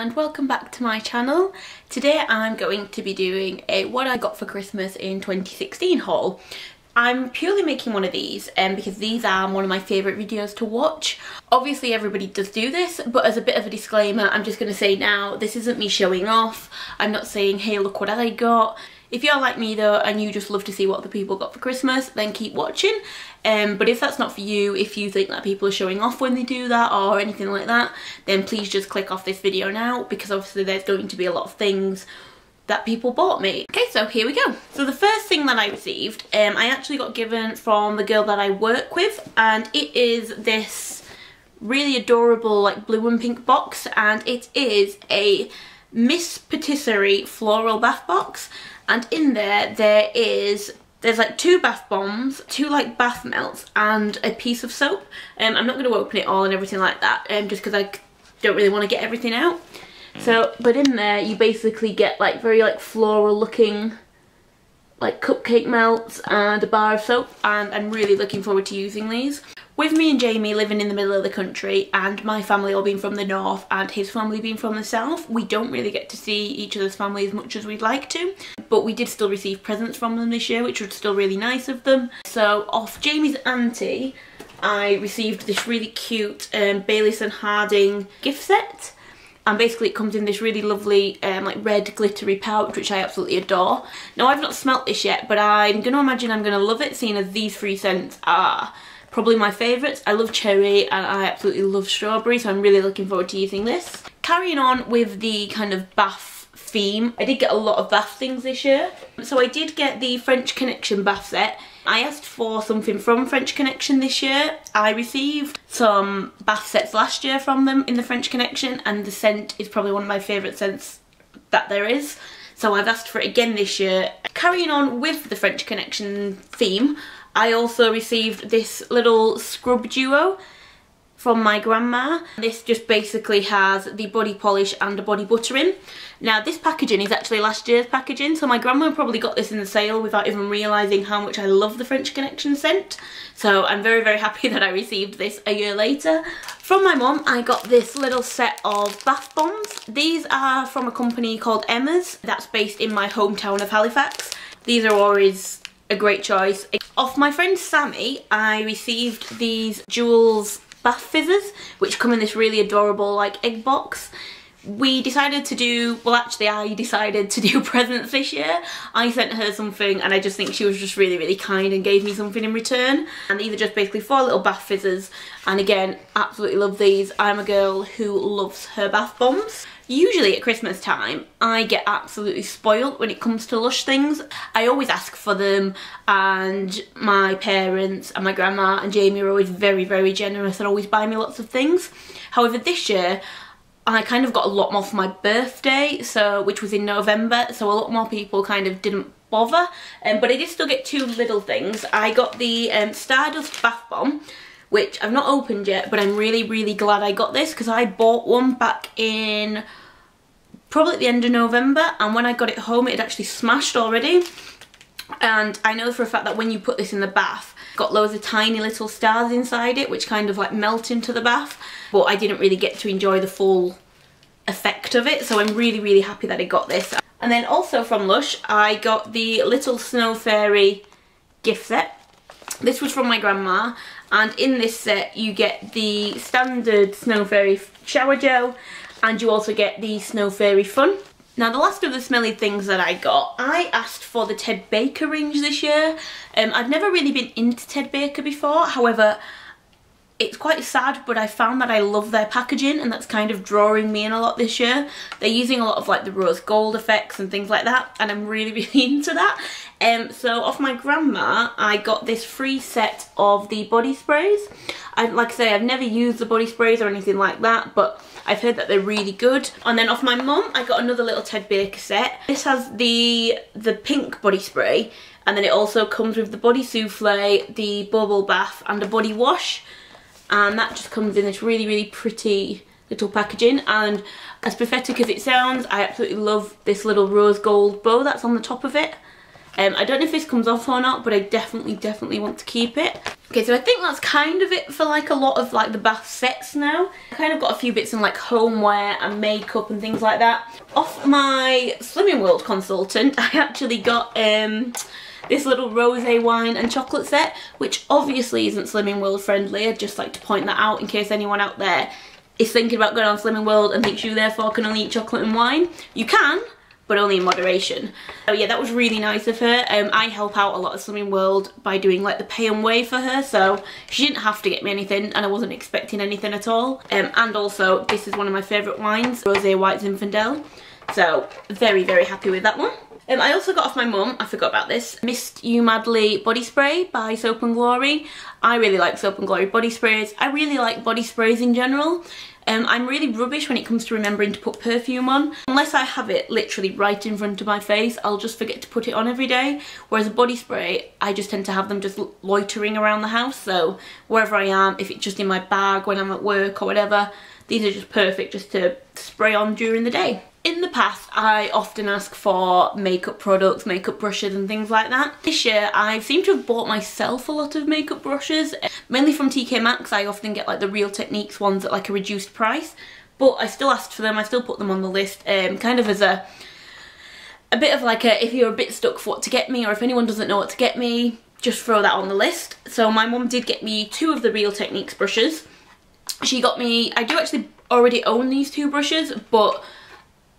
and welcome back to my channel. Today I'm going to be doing a what I got for Christmas in 2016 haul. I'm purely making one of these um, because these are one of my favourite videos to watch. Obviously everybody does do this but as a bit of a disclaimer I'm just going to say now this isn't me showing off. I'm not saying hey look what I got. If you're like me though and you just love to see what the people got for Christmas then keep watching um, but if that's not for you, if you think that people are showing off when they do that or anything like that, then please just click off this video now because obviously there's going to be a lot of things that people bought me. Okay, so here we go. So the first thing that I received, um, I actually got given from the girl that I work with and it is this really adorable like blue and pink box and it is a Miss Patisserie floral bath box and in there there is there's like two bath bombs, two like bath melts and a piece of soap. Um, I'm not going to open it all and everything like that um, just because I don't really want to get everything out. So, but in there you basically get like very like floral looking like cupcake melts and a bar of soap and I'm really looking forward to using these. With me and Jamie living in the middle of the country and my family all being from the north and his family being from the south, we don't really get to see each other's family as much as we'd like to. But we did still receive presents from them this year, which was still really nice of them. So off Jamie's auntie, I received this really cute um, Baylis and Harding gift set and basically it comes in this really lovely um, like red glittery pouch which I absolutely adore. Now I've not smelt this yet but I'm going to imagine I'm going to love it seeing as these three scents are probably my favourites. I love cherry and I absolutely love strawberry so I'm really looking forward to using this. Carrying on with the kind of bath theme, I did get a lot of bath things this year. So I did get the French Connection bath set. I asked for something from French Connection this year. I received some bath sets last year from them in the French Connection and the scent is probably one of my favourite scents that there is. So I've asked for it again this year. Carrying on with the French Connection theme, I also received this little scrub duo from my grandma. This just basically has the body polish and a body butter in. Now this packaging is actually last year's packaging so my grandma probably got this in the sale without even realising how much I love the French Connection scent. So I'm very very happy that I received this a year later. From my mum I got this little set of bath bombs. These are from a company called Emma's that's based in my hometown of Halifax. These are always a great choice. Off my friend Sammy, I received these Joules bath fizzers, which come in this really adorable like egg box. We decided to do, well actually I decided to do presents this year. I sent her something and I just think she was just really really kind and gave me something in return. And these are just basically four little bath fizzers and again absolutely love these. I'm a girl who loves her bath bombs. Usually at Christmas time, I get absolutely spoilt when it comes to Lush things. I always ask for them and my parents and my grandma and Jamie are always very, very generous and always buy me lots of things. However, this year, I kind of got a lot more for my birthday, so which was in November, so a lot more people kind of didn't bother. Um, but I did still get two little things. I got the um, Stardust Bath Bomb, which I've not opened yet, but I'm really, really glad I got this because I bought one back in probably at the end of November and when I got it home it had actually smashed already and I know for a fact that when you put this in the bath got loads of tiny little stars inside it which kind of like melt into the bath but I didn't really get to enjoy the full effect of it so I'm really really happy that I got this and then also from Lush I got the Little Snow Fairy gift set this was from my grandma and in this set you get the standard Snow Fairy shower gel and you also get the Snow Fairy Fun. Now the last of the smelly things that I got, I asked for the Ted Baker range this year. Um, I've never really been into Ted Baker before, however it's quite sad but I found that I love their packaging and that's kind of drawing me in a lot this year. They're using a lot of like the rose gold effects and things like that and I'm really really into that. Um, so off my grandma I got this free set of the body sprays. I, like I say I've never used the body sprays or anything like that but I've heard that they're really good. And then off my mum I got another little Ted Baker set. This has the, the pink body spray and then it also comes with the body souffle, the bubble bath and a body wash and that just comes in this really really pretty little packaging and as pathetic as it sounds I absolutely love this little rose gold bow that's on the top of it Um, I don't know if this comes off or not, but I definitely, definitely want to keep it. Okay, so I think that's kind of it for like a lot of like the bath sets now. I kind of got a few bits in like homeware and makeup and things like that. Off my Slimming World consultant, I actually got um, this little rosé wine and chocolate set, which obviously isn't Slimming World friendly. I'd just like to point that out in case anyone out there is thinking about going on Slimming World and thinks you therefore can only eat chocolate and wine. You can, but only in moderation. So yeah, that was really nice of her. Um, I help out a lot of Slimming World by doing like the pay and weigh for her, so she didn't have to get me anything and I wasn't expecting anything at all. Um, and also, this is one of my favourite wines, Rosé White Zinfandel. So, very, very happy with that one. Um, I also got off my mum, I forgot about this, Mist You Madly body spray by Soap and Glory. I really like Soap and Glory body sprays. I really like body sprays in general. Um, I'm really rubbish when it comes to remembering to put perfume on. Unless I have it literally right in front of my face, I'll just forget to put it on every day. Whereas a body spray, I just tend to have them just loitering around the house. So wherever I am, if it's just in my bag when I'm at work or whatever, these are just perfect just to spray on during the day. Past, I often ask for makeup products, makeup brushes and things like that. This year, I seem to have bought myself a lot of makeup brushes, mainly from TK Maxx. I often get like the Real Techniques ones at like a reduced price, but I still asked for them, I still put them on the list, um, kind of as a a bit of like a, if you're a bit stuck for what to get me or if anyone doesn't know what to get me, just throw that on the list. So my mum did get me two of the Real Techniques brushes. She got me, I do actually already own these two brushes, but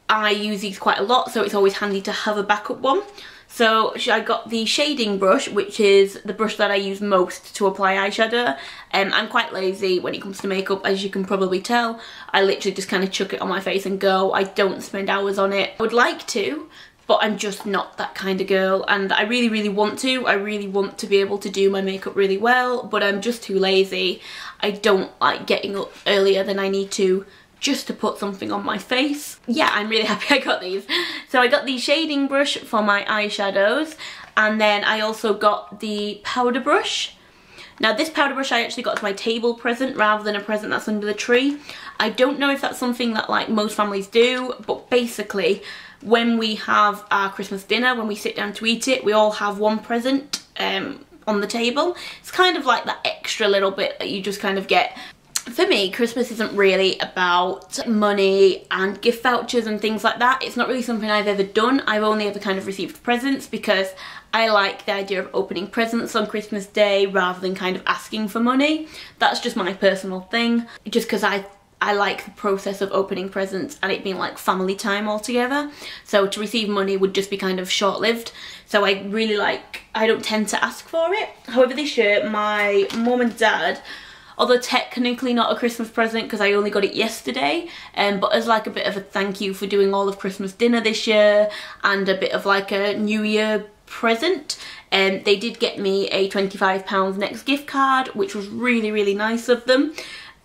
I use these quite a lot so it's always handy to have a backup one. So I got the shading brush, which is the brush that I use most to apply eyeshadow. Um, I'm quite lazy when it comes to makeup, as you can probably tell. I literally just kind of chuck it on my face and go. I don't spend hours on it. I would like to, but I'm just not that kind of girl and I really really want to I really want to be able to do my makeup really well but I'm just too lazy I don't like getting up earlier than I need to just to put something on my face. Yeah, I'm really happy I got these. So I got the shading brush for my eyeshadows and then I also got the powder brush. Now this powder brush I actually got as my table present rather than a present that's under the tree. I don't know if that's something that like most families do, but basically when we have our Christmas dinner, when we sit down to eat it, we all have one present um, on the table. It's kind of like that extra little bit that you just kind of get for me, Christmas isn't really about money and gift vouchers and things like that. It's not really something I've ever done. I've only ever kind of received presents because I like the idea of opening presents on Christmas Day rather than kind of asking for money. That's just my personal thing. Just because I I like the process of opening presents and it being like family time altogether. So to receive money would just be kind of short-lived. So I really like, I don't tend to ask for it. However, this year my mum and dad although technically not a Christmas present because I only got it yesterday um, but as like a bit of a thank you for doing all of Christmas dinner this year and a bit of like a New Year present and um, they did get me a £25 next gift card which was really really nice of them.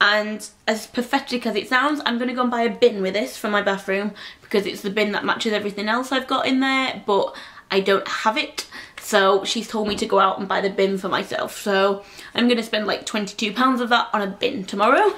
And as pathetic as it sounds I'm going to go and buy a bin with this for my bathroom because it's the bin that matches everything else I've got in there but I don't have it so she's told me to go out and buy the bin for myself. So I'm going to spend like £22 of that on a bin tomorrow.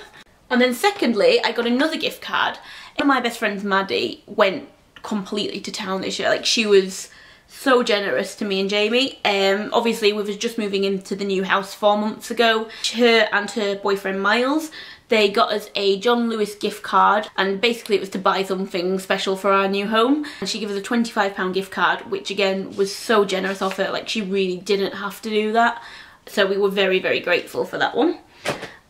And then secondly, I got another gift card. And my best friend Maddie went completely to town this year. Like she was so generous to me and Jamie. Um, obviously we was just moving into the new house four months ago. Her and her boyfriend Miles they got us a John Lewis gift card and basically it was to buy something special for our new home and she gave us a £25 gift card which again was so generous of her like she really didn't have to do that so we were very very grateful for that one.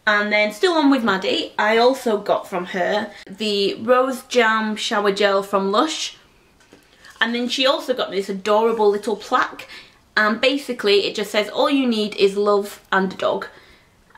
And then still on with Maddie, I also got from her the Rose Jam Shower Gel from Lush. And then she also got me this adorable little plaque. And basically it just says all you need is love and a dog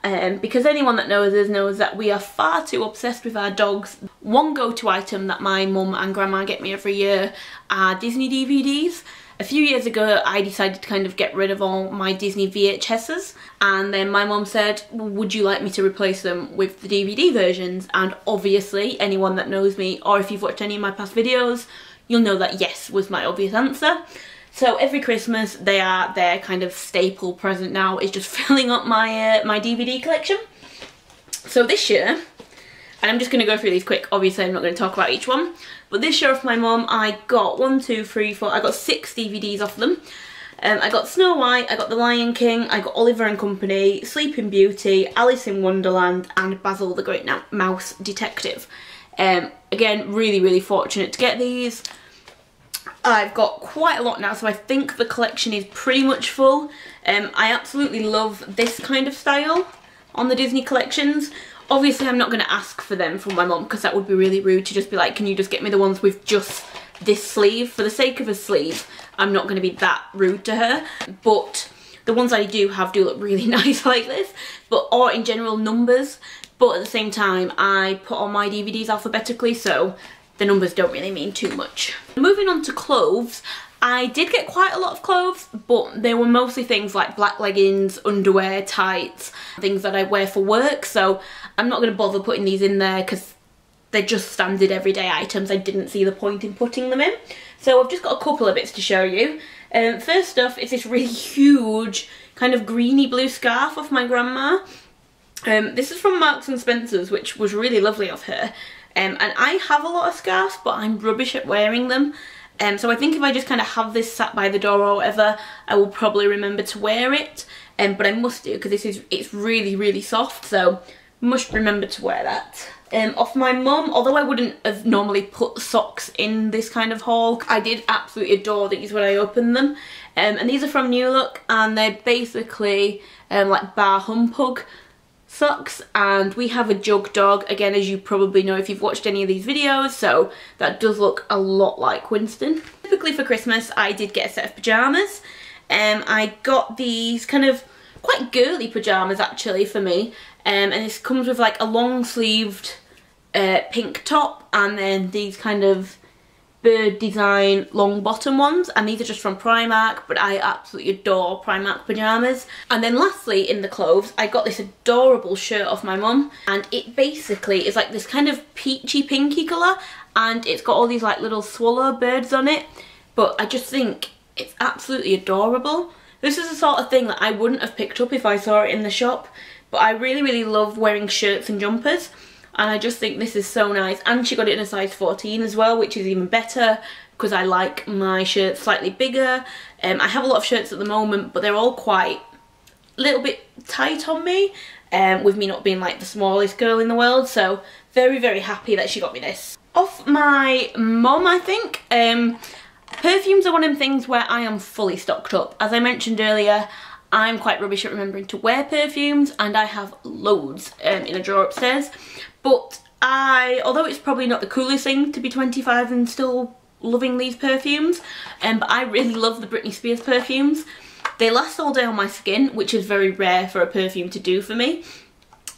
um, because anyone that knows us knows that we are far too obsessed with our dogs. One go-to item that my mum and grandma get me every year are Disney DVDs. A few years ago I decided to kind of get rid of all my Disney VHSs and then my mum said would you like me to replace them with the DVD versions and obviously anyone that knows me or if you've watched any of my past videos you'll know that yes was my obvious answer. So every Christmas they are their kind of staple present now is just filling up my uh, my DVD collection. So this year, and I'm just going to go through these quick, obviously I'm not going to talk about each one, but this year off my mum I got one, two, three, four, I got six DVDs off them. Um, I got Snow White, I got The Lion King, I got Oliver and Company, Sleeping Beauty, Alice in Wonderland and Basil the Great Mouse Detective. Um, again, really, really fortunate to get these. I've got quite a lot now, so I think the collection is pretty much full. Um, I absolutely love this kind of style on the Disney collections. Obviously, I'm not going to ask for them from my mum because that would be really rude to just be like, can you just get me the ones with just this sleeve? For the sake of a sleeve, I'm not going to be that rude to her. But the ones I do have do look really nice like this, but or in general numbers. But at the same time, I put all my DVDs alphabetically, so the numbers don't really mean too much. Moving on to clothes, I did get quite a lot of clothes, but they were mostly things like black leggings, underwear, tights, things that I wear for work, so I'm not going to bother putting these in there because they're just standard everyday items. I didn't see the point in putting them in. So I've just got a couple of bits to show you. Um, first off is this really huge kind of greeny blue scarf of my grandma. Um, this is from Marks and Spencer's, which was really lovely of her. Um, and I have a lot of scarves, but I'm rubbish at wearing them. Um, so I think if I just kind of have this sat by the door or whatever, I will probably remember to wear it. Um, but I must do because this is it's really really soft, so must remember to wear that. Um, off my mum, although I wouldn't have normally put socks in this kind of haul, I did absolutely adore these when I opened them. Um, and these are from New Look and they're basically um, like bar humpug socks and we have a jug dog. Again as you probably know if you've watched any of these videos so that does look a lot like Winston. Typically for Christmas I did get a set of pyjamas. Um, I got these kind of quite girly pyjamas actually for me. Um, and this comes with like a long sleeved uh, pink top and then these kind of bird design long bottom ones and these are just from Primark but I absolutely adore Primark pyjamas and then lastly in the clothes I got this adorable shirt off my mum and it basically is like this kind of peachy pinky colour and it's got all these like little swallow birds on it. But I just think it's absolutely adorable. This is the sort of thing that I wouldn't have picked up if I saw it in the shop but I really really love wearing shirts and jumpers and I just think this is so nice. And she got it in a size 14 as well which is even better because I like my shirts slightly bigger. Um, I have a lot of shirts at the moment but they're all quite a little bit tight on me um, with me not being like the smallest girl in the world. So very very happy that she got me this. Off my mom I think. Um, perfumes are one of the things where I am fully stocked up. As I mentioned earlier I'm quite rubbish at remembering to wear perfumes and I have loads um, in a drawer upstairs but I, although it's probably not the coolest thing to be 25 and still loving these perfumes, um, but I really love the Britney Spears perfumes. They last all day on my skin, which is very rare for a perfume to do for me.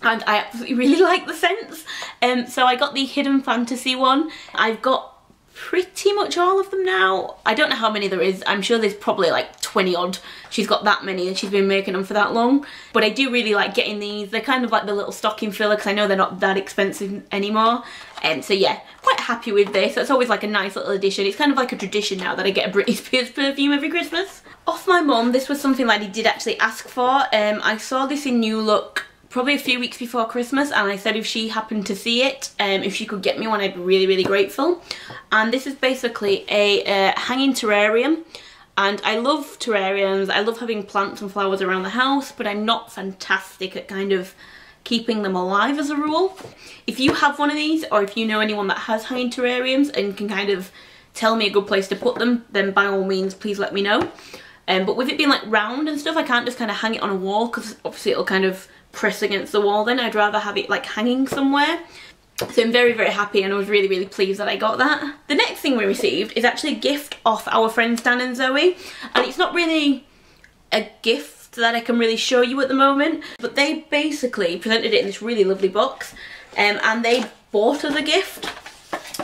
And I absolutely really like the scents. Um, so I got the Hidden Fantasy one. I've got pretty much all of them now. I don't know how many there is. I'm sure there's probably like 20 odd. She's got that many and she's been making them for that long. But I do really like getting these. They're kind of like the little stocking filler because I know they're not that expensive anymore. And so yeah, quite happy with this. It's always like a nice little addition. It's kind of like a tradition now that I get a Britney Spears perfume every Christmas. Off my mum, this was something that he did actually ask for. Um, I saw this in New Look probably a few weeks before Christmas and I said if she happened to see it, um, if she could get me one I'd be really really grateful. And this is basically a uh, hanging terrarium and I love terrariums, I love having plants and flowers around the house but I'm not fantastic at kind of keeping them alive as a rule. If you have one of these or if you know anyone that has hanging terrariums and can kind of tell me a good place to put them then by all means please let me know. Um, but with it being like round and stuff I can't just kind of hang it on a wall because obviously it'll kind of press against the wall then. I'd rather have it like hanging somewhere. So I'm very, very happy and I was really, really pleased that I got that. The next thing we received is actually a gift off our friends Dan and Zoe. And it's not really a gift that I can really show you at the moment. But they basically presented it in this really lovely box. Um, and they bought us a gift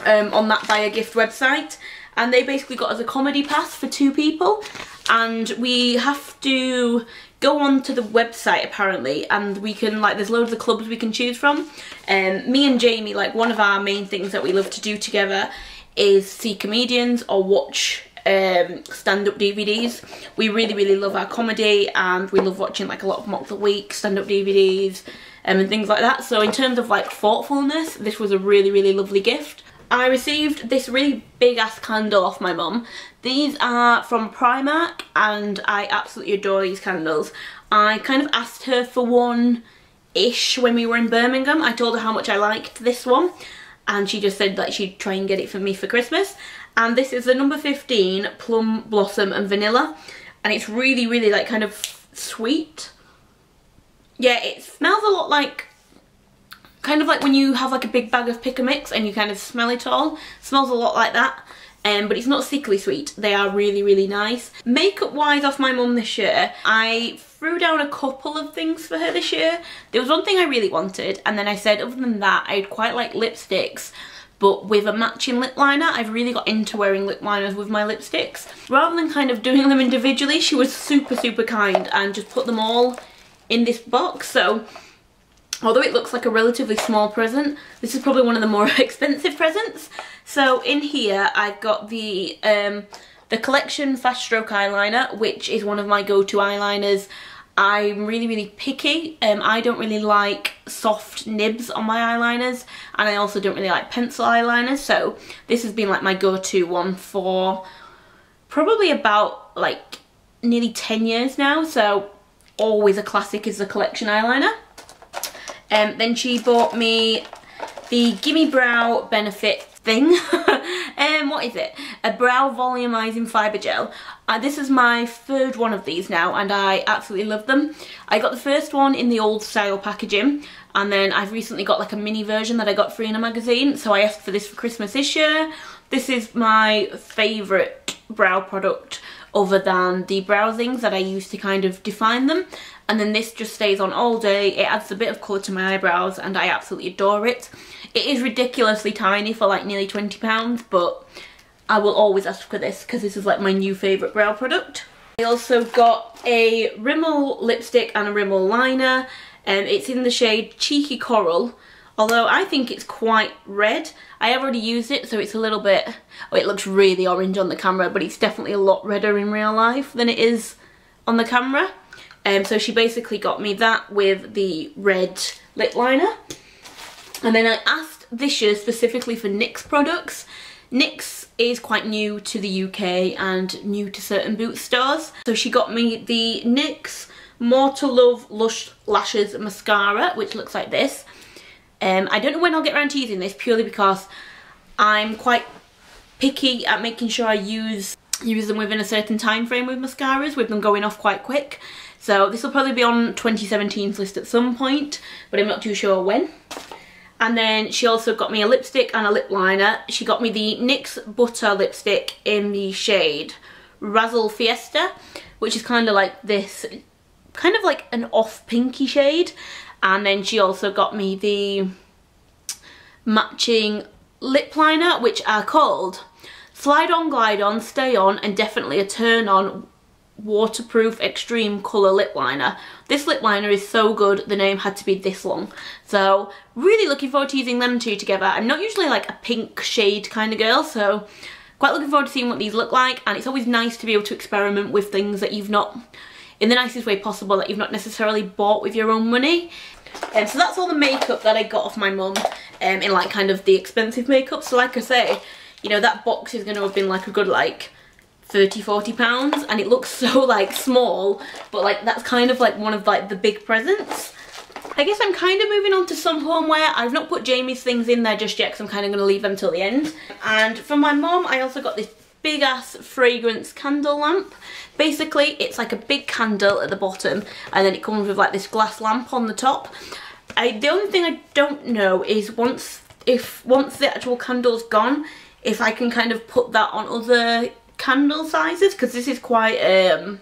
um, on that Buy a Gift website. And they basically got us a comedy pass for two people. And we have to go on to the website apparently and we can like there's loads of clubs we can choose from and um, me and Jamie like one of our main things that we love to do together is see comedians or watch um, stand-up DVDs. We really, really love our comedy and we love watching like a lot of Mock the Week, stand-up DVDs um, and things like that. So in terms of like thoughtfulness, this was a really, really lovely gift. I received this really big ass candle off my mum. These are from Primark and I absolutely adore these candles. I kind of asked her for one ish when we were in Birmingham. I told her how much I liked this one and she just said that she'd try and get it for me for Christmas. And this is the number 15 Plum Blossom and Vanilla and it's really really like kind of sweet. Yeah it smells a lot like kind of like when you have like a big bag of pick a mix and you kind of smell it all. It smells a lot like that. Um, but it's not sickly sweet. They are really, really nice. Makeup wise off my mum this year, I threw down a couple of things for her this year. There was one thing I really wanted and then I said other than that I'd quite like lipsticks but with a matching lip liner I've really got into wearing lip liners with my lipsticks. Rather than kind of doing them individually she was super super kind and just put them all in this box so although it looks like a relatively small present this is probably one of the more expensive presents. So in here I've got the um, the collection fast stroke eyeliner which is one of my go-to eyeliners. I'm really really picky. Um, I don't really like soft nibs on my eyeliners and I also don't really like pencil eyeliners. So this has been like my go-to one for probably about like nearly 10 years now. So always a classic is the collection eyeliner um, then she bought me the Gimme Brow Benefit thing. um, what is it? A brow volumizing fibre gel. Uh, this is my third one of these now and I absolutely love them. I got the first one in the old style packaging and then I've recently got like a mini version that I got free in a magazine so I asked for this for Christmas this year. This is my favourite brow product other than the brow things that I use to kind of define them and then this just stays on all day. It adds a bit of colour to my eyebrows and I absolutely adore it. It is ridiculously tiny for like nearly £20 but I will always ask for this because this is like my new favourite brow product. I also got a Rimmel lipstick and a Rimmel liner and um, it's in the shade Cheeky Coral although I think it's quite red. I have already used it so it's a little bit, oh it looks really orange on the camera but it's definitely a lot redder in real life than it is on the camera. Um, so she basically got me that with the red lip liner. And then I asked this year specifically for NYX products. NYX is quite new to the UK and new to certain boot stores. So she got me the NYX More to Love Lush Lashes Mascara, which looks like this. Um, I don't know when I'll get around to using this purely because I'm quite picky at making sure I use use them within a certain time frame with mascaras, with them going off quite quick. So this will probably be on 2017's list at some point, but I'm not too sure when. And then she also got me a lipstick and a lip liner. She got me the NYX Butter lipstick in the shade Razzle Fiesta, which is kind of like this, kind of like an off pinky shade. And then she also got me the matching lip liner, which are called Slide On, Glide On, Stay On, and definitely a Turn On waterproof extreme colour lip liner. This lip liner is so good the name had to be this long. So really looking forward to using them two together. I'm not usually like a pink shade kind of girl so quite looking forward to seeing what these look like and it's always nice to be able to experiment with things that you've not in the nicest way possible that you've not necessarily bought with your own money. And um, so that's all the makeup that I got off my mum um, in like kind of the expensive makeup. So like I say, you know, that box is going to have been like a good like 30 40 pounds and it looks so like small but like that's kind of like one of like the big presents I guess I'm kind of moving on to some homeware. I've not put Jamie's things in there just yet because I'm kind of going to leave them till the end. And from my mom, I also got this big ass fragrance candle lamp. Basically, it's like a big candle at the bottom and then it comes with like this glass lamp on the top. I, the only thing I don't know is once if once the actual candle's gone, if I can kind of put that on other candle sizes because this is quite um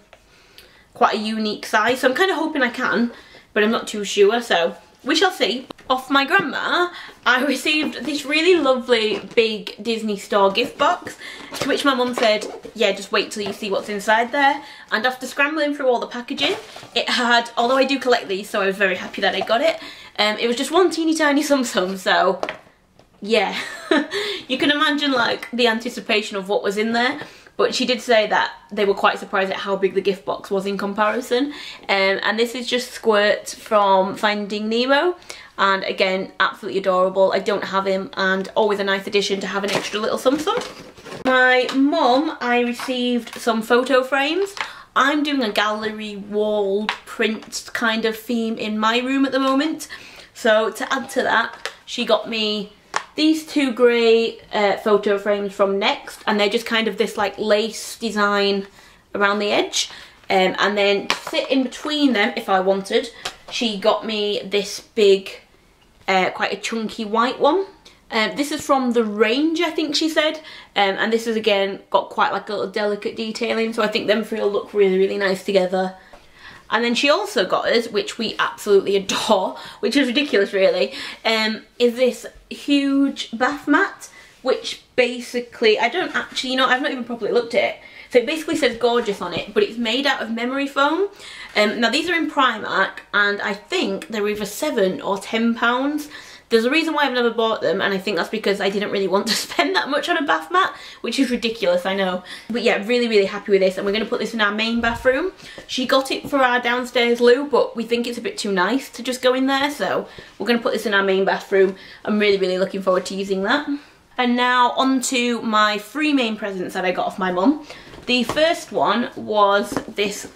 quite a unique size so I'm kind of hoping I can but I'm not too sure so we shall see. Off my grandma, I received this really lovely big Disney Store gift box, to which my mum said, yeah, just wait till you see what's inside there. And after scrambling through all the packaging, it had, although I do collect these, so I was very happy that I got it, um, it was just one teeny tiny Tsum Tsum, so yeah. you can imagine like the anticipation of what was in there but she did say that they were quite surprised at how big the gift box was in comparison um, and this is just Squirt from Finding Nemo and again absolutely adorable. I don't have him and always a nice addition to have an extra little something. My mum, I received some photo frames. I'm doing a gallery wall print kind of theme in my room at the moment. So to add to that, she got me these two grey uh, photo frames from Next and they're just kind of this like lace design around the edge. Um, and then sit in between them if I wanted, she got me this big, uh, quite a chunky white one. Um, this is from the range, I think she said. Um, and this is again got quite like a little delicate detailing. So I think them three will look really, really nice together. And then she also got us, which we absolutely adore, which is ridiculous really, um, is this huge bath mat, which basically, I don't actually, you know, I've not even properly looked at it. So it basically says gorgeous on it, but it's made out of memory foam. Um, now these are in Primark, and I think they're either seven or ten pounds. There's a reason why I've never bought them and I think that's because I didn't really want to spend that much on a bath mat, which is ridiculous, I know. But yeah, really, really happy with this and we're going to put this in our main bathroom. She got it for our downstairs loo, but we think it's a bit too nice to just go in there, so we're going to put this in our main bathroom. I'm really, really looking forward to using that. And now on to my three main presents that I got off my mum. The first one was this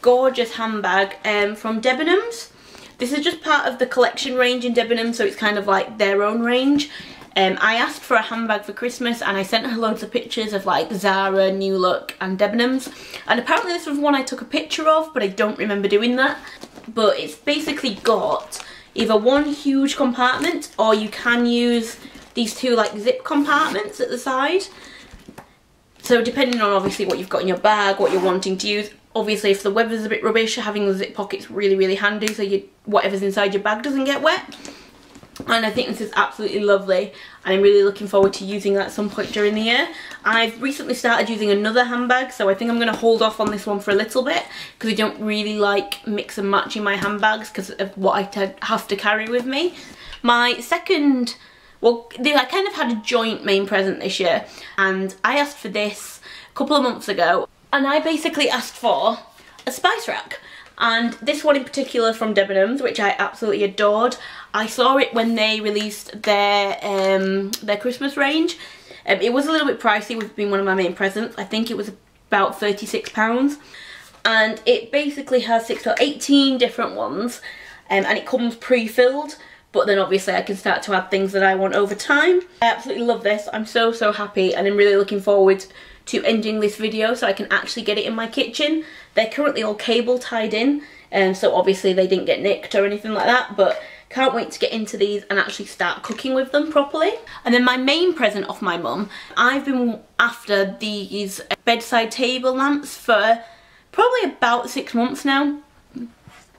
gorgeous handbag um, from Debenhams. This is just part of the collection range in Debenham, so it's kind of like their own range. Um, I asked for a handbag for Christmas and I sent her loads of pictures of like Zara, New Look and Debenhams. And apparently this was one I took a picture of, but I don't remember doing that. But it's basically got either one huge compartment or you can use these two like zip compartments at the side. So depending on obviously what you've got in your bag, what you're wanting to use, obviously if the weather's a bit rubbish having the zip pockets really really handy so you whatever's inside your bag doesn't get wet and I think this is absolutely lovely and I'm really looking forward to using that at some point during the year. I've recently started using another handbag so I think I'm going to hold off on this one for a little bit because I don't really like mix and matching my handbags because of what I have to carry with me. My second, well I kind of had a joint main present this year and I asked for this a couple of months ago and I basically asked for a spice rack. And this one in particular from Debenhams which I absolutely adored. I saw it when they released their um, their Christmas range. Um, it was a little bit pricey with being one of my main presents. I think it was about 36 pounds. And it basically has 6 to 18 different ones. Um, and it comes pre-filled but then obviously I can start to add things that I want over time. I absolutely love this. I'm so, so happy and I'm really looking forward to ending this video so I can actually get it in my kitchen. They're currently all cable tied in and um, so obviously they didn't get nicked or anything like that but can't wait to get into these and actually start cooking with them properly. And then my main present off my mum, I've been after these bedside table lamps for probably about six months now.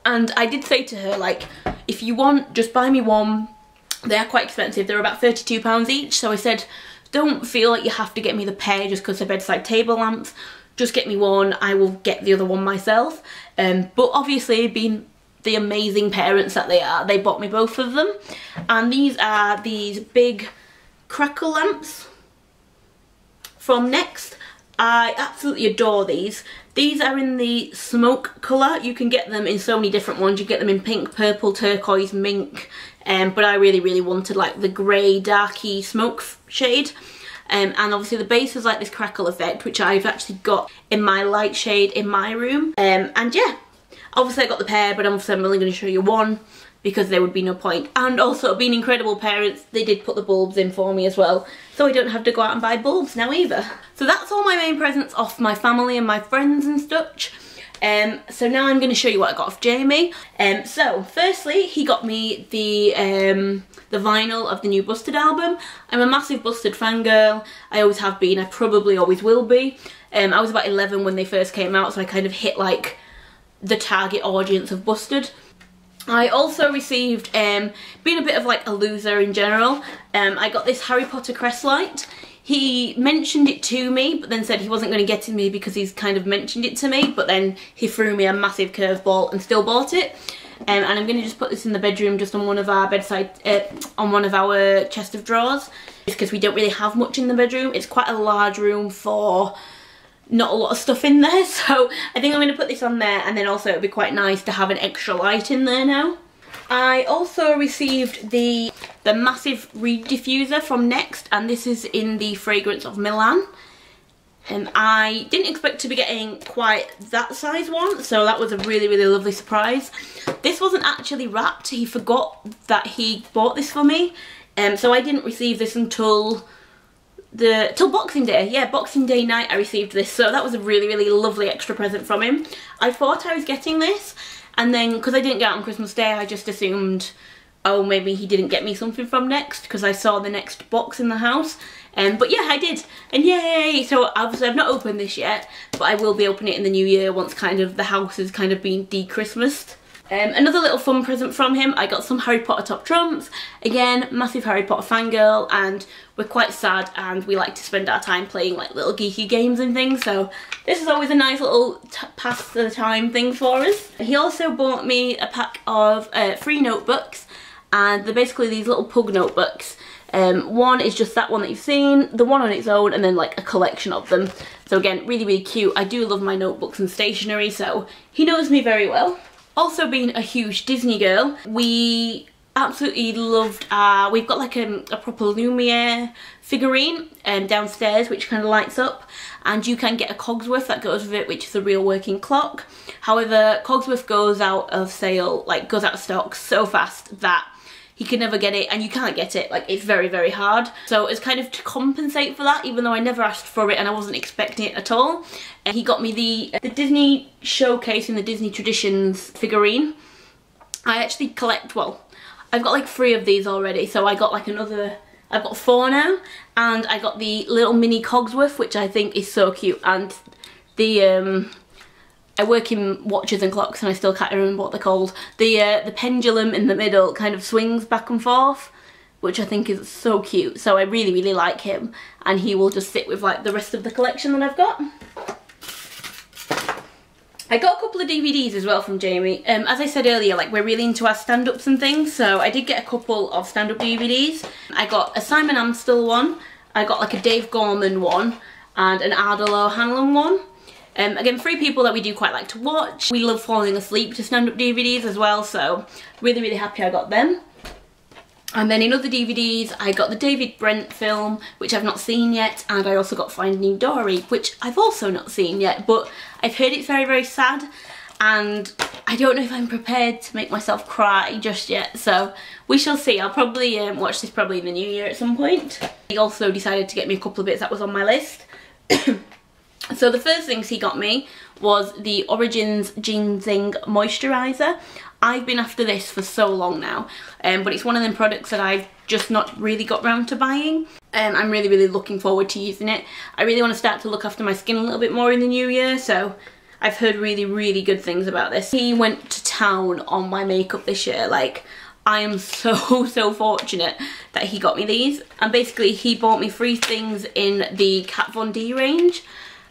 And I did say to her like, if you want, just buy me one. They are quite expensive, they're about £32 each. So I said, don't feel like you have to get me the pair just because they're bedside table lamps. Just get me one, I will get the other one myself. Um, but obviously being the amazing parents that they are, they bought me both of them. And these are these big crackle lamps from Next. I absolutely adore these. These are in the smoke colour. You can get them in so many different ones. You get them in pink, purple, turquoise, mink. Um, but I really, really wanted like the grey, darky smoke shade. Um, and obviously the base is like this crackle effect, which I've actually got in my light shade in my room. Um, and yeah, obviously I got the pair, but obviously I'm only going to show you one because there would be no point. And also being incredible parents, they did put the bulbs in for me as well. So I don't have to go out and buy bulbs now either. So that's all my main presents off my family and my friends and such. Um, so now I'm going to show you what I got off Jamie. Um, so firstly, he got me the um, the vinyl of the new Busted album. I'm a massive Busted fangirl. I always have been. I probably always will be. Um, I was about 11 when they first came out, so I kind of hit like the target audience of Busted. I also received, um, being a bit of like a loser in general, um, I got this Harry Potter crest light. He mentioned it to me, but then said he wasn't going to get it me because he's kind of mentioned it to me, but then he threw me a massive curveball and still bought it. Um, and I'm going to just put this in the bedroom just on one of our bedside, uh, on one of our chest of drawers. Because we don't really have much in the bedroom. It's quite a large room for not a lot of stuff in there so I think I'm going to put this on there and then also it would be quite nice to have an extra light in there now. I also received the the massive reed diffuser from Next and this is in the fragrance of Milan. And I didn't expect to be getting quite that size one, so that was a really, really lovely surprise. This wasn't actually wrapped. He forgot that he bought this for me, um, so I didn't receive this until the till Boxing Day. Yeah, Boxing Day night I received this, so that was a really, really lovely extra present from him. I thought I was getting this, and then because I didn't get it on Christmas Day, I just assumed oh maybe he didn't get me something from Next because I saw the next box in the house. Um, but yeah I did. And yay! So obviously I've not opened this yet but I will be opening it in the new year once kind of the house has kind of been de-Christmased um, another little fun present from him, I got some Harry Potter top trumps. Again, massive Harry Potter fangirl and we're quite sad and we like to spend our time playing like little geeky games and things so this is always a nice little pass the time thing for us. He also bought me a pack of uh, free notebooks and they're basically these little pug notebooks. Um, one is just that one that you've seen, the one on its own, and then like a collection of them. So again, really, really cute. I do love my notebooks and stationery, so he knows me very well. Also being a huge Disney girl, we absolutely loved our, we've got like a, a proper Lumiere figurine um, downstairs which kind of lights up and you can get a Cogsworth that goes with it which is a real working clock. However, Cogsworth goes out of sale, like goes out of stock so fast that he could never get it and you can't get it. Like it's very very hard. So it's kind of to compensate for that even though I never asked for it and I wasn't expecting it at all and he got me the the Disney showcase in the Disney traditions figurine. I actually collect well I've got like three of these already. So I got like another I've got four now and I got the little mini Cogsworth which I think is so cute and the um I work in watches and clocks and I still can't remember what they're called. The, uh, the pendulum in the middle kind of swings back and forth, which I think is so cute. So I really, really like him. And he will just sit with like the rest of the collection that I've got. I got a couple of DVDs as well from Jamie. Um, as I said earlier, like we're really into our stand-ups and things, so I did get a couple of stand-up DVDs. I got a Simon Amstell one, I got like a Dave Gorman one, and an Ardal O'Hanlon one. Um, again, three people that we do quite like to watch. We love falling asleep to stand-up DVDs as well, so really, really happy I got them. And then in other DVDs, I got the David Brent film, which I've not seen yet, and I also got Finding Dory, which I've also not seen yet, but I've heard it's very, very sad, and I don't know if I'm prepared to make myself cry just yet, so we shall see. I'll probably um, watch this probably in the new year at some point. He also decided to get me a couple of bits that was on my list. So the first things he got me was the Origins GinZing Moisturiser. I've been after this for so long now, um, but it's one of them products that I've just not really got round to buying. Um, I'm really, really looking forward to using it. I really want to start to look after my skin a little bit more in the new year, so I've heard really, really good things about this. He went to town on my makeup this year, like, I am so, so fortunate that he got me these. And basically, he bought me three things in the Kat Von D range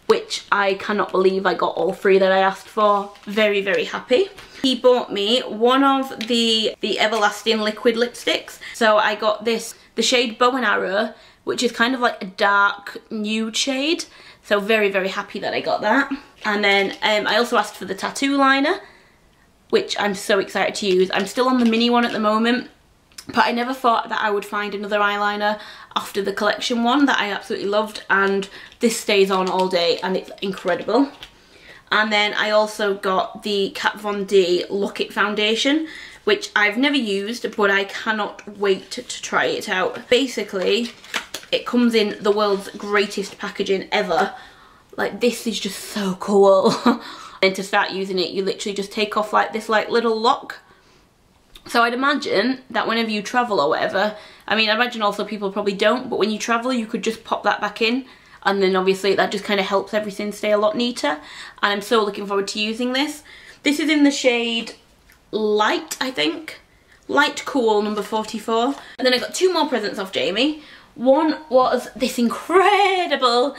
which I cannot believe I got all three that I asked for. Very, very happy. He bought me one of the, the Everlasting liquid lipsticks. So I got this, the shade Bow and Arrow, which is kind of like a dark nude shade. So very, very happy that I got that. And then um, I also asked for the tattoo liner, which I'm so excited to use. I'm still on the mini one at the moment but I never thought that I would find another eyeliner after the collection one that I absolutely loved and this stays on all day and it's incredible. And then I also got the Kat Von D Lock-It foundation which I've never used but I cannot wait to try it out. Basically it comes in the world's greatest packaging ever. Like this is just so cool. and to start using it you literally just take off like this like little lock so I'd imagine that whenever you travel or whatever, I mean, I imagine also people probably don't, but when you travel, you could just pop that back in. And then obviously that just kind of helps everything stay a lot neater. And I'm so looking forward to using this. This is in the shade Light, I think. Light Cool, number 44. And then I got two more presents off Jamie. One was this incredible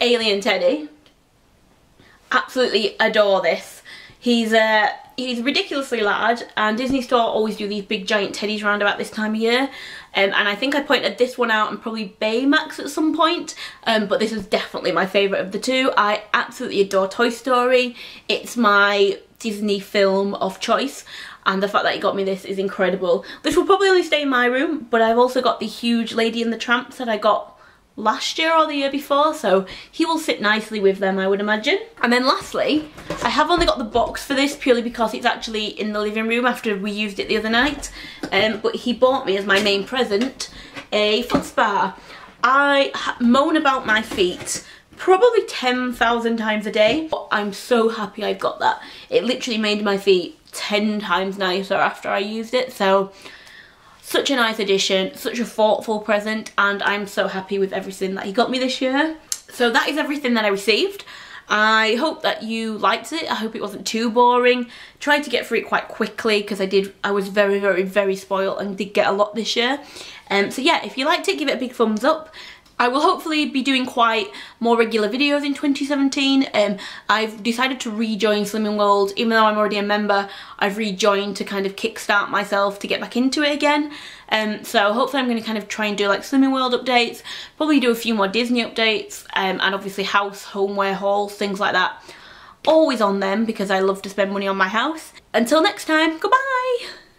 alien teddy. Absolutely adore this. He's uh, he's ridiculously large and Disney Store always do these big giant teddies around about this time of year um, and I think I pointed this one out and probably Baymax at some point um, but this is definitely my favourite of the two. I absolutely adore Toy Story. It's my Disney film of choice. and the fact that he got me this is incredible. This will probably only stay in my room, but I've also got the huge Lady and the Tramps that I got last year or the year before so he will sit nicely with them I would imagine. And then lastly I have only got the box for this purely because it's actually in the living room after we used it the other night. Um, but he bought me as my main present a foot spa. I moan about my feet probably 10,000 times a day but I'm so happy I've got that. It literally made my feet 10 times nicer after I used it so such a nice addition, such a thoughtful present and I'm so happy with everything that he got me this year. So that is everything that I received. I hope that you liked it. I hope it wasn't too boring. Tried to get through it quite quickly because I did. I was very, very, very spoiled and did get a lot this year. Um, so yeah, if you liked it, give it a big thumbs up. I will hopefully be doing quite more regular videos in 2017. Um, I've decided to rejoin Slimming World, even though I'm already a member, I've rejoined to kind of kickstart myself to get back into it again. Um, so hopefully I'm going to kind of try and do like Slimming World updates, probably do a few more Disney updates, um, and obviously house, homeware hauls, things like that. Always on them because I love to spend money on my house. Until next time, goodbye!